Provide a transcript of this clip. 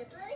Peppa